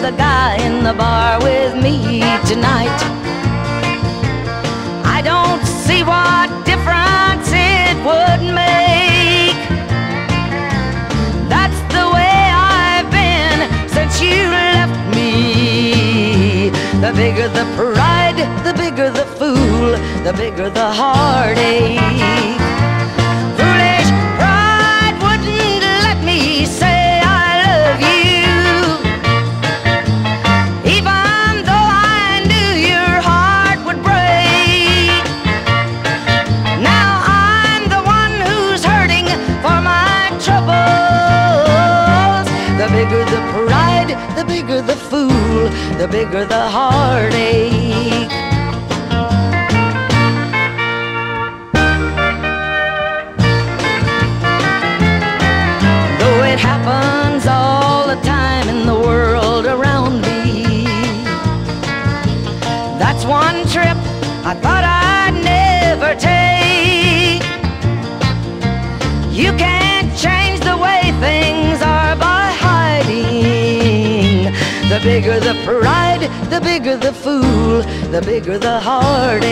the guy in the bar with me tonight. I don't see what difference it would make. That's the way I've been since you left me. The bigger the pride, the bigger the fool, the bigger the heartache. The bigger the fool, the bigger the heartache. Though it happens all the time in the world around me. That's one trip I thought I'd never take. Bigger the pride, the bigger the fool, the bigger the heartache.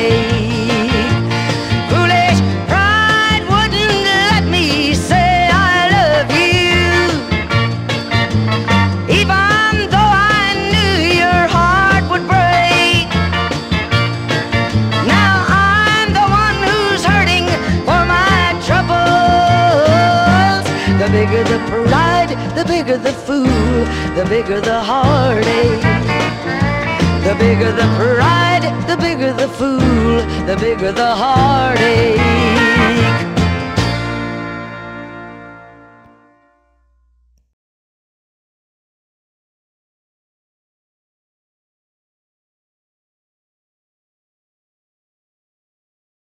Foolish pride wouldn't let me say I love you. Even though I knew your heart would break. Now I'm the one who's hurting for my troubles. The bigger the the bigger the fool, the bigger the heartache. The bigger the pride, the bigger the fool, the bigger the heartache.